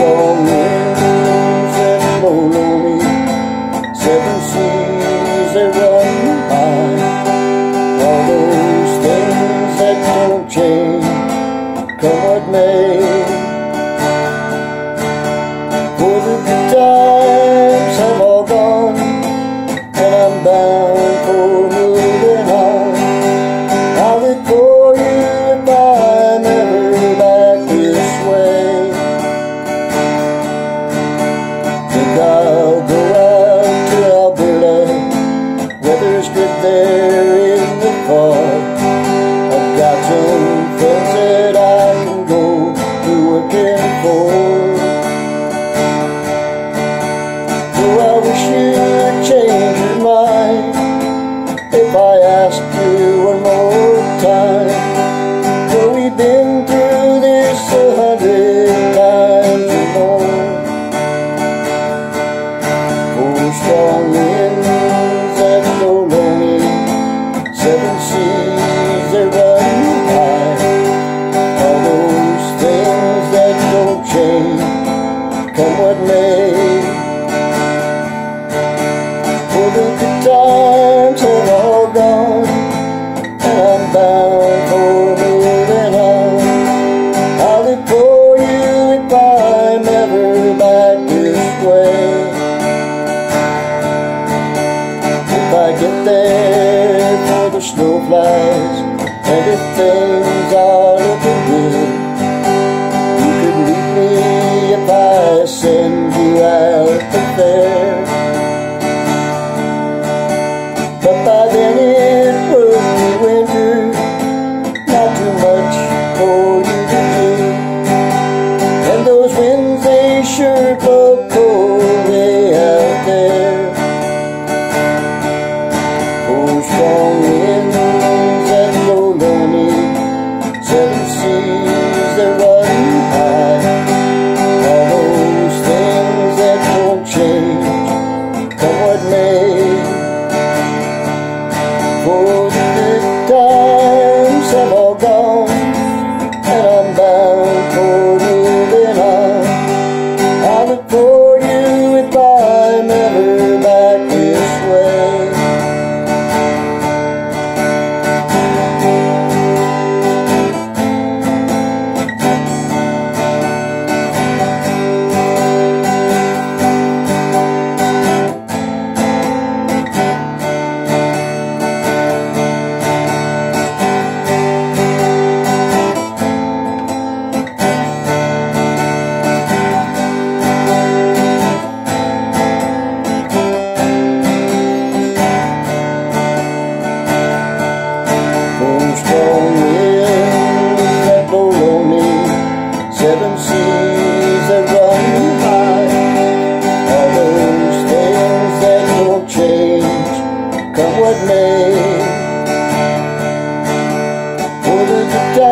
Oh. winds that blow seven seas that run high, all those things that don't change, come what may. For the guitar. the snow flies and if things are looking good, you could meet me if I send you out the fare. 그